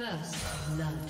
First blood.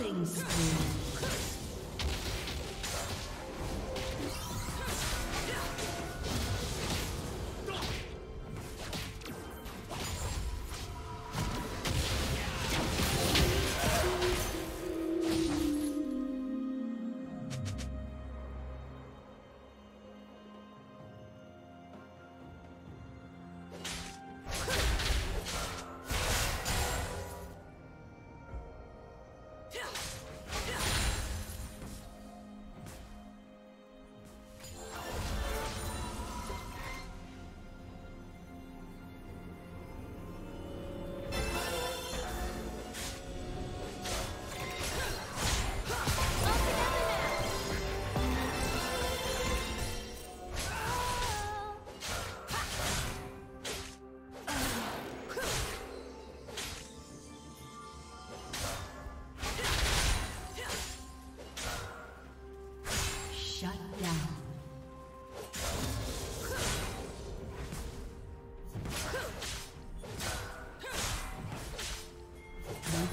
Killing spree.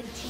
Red team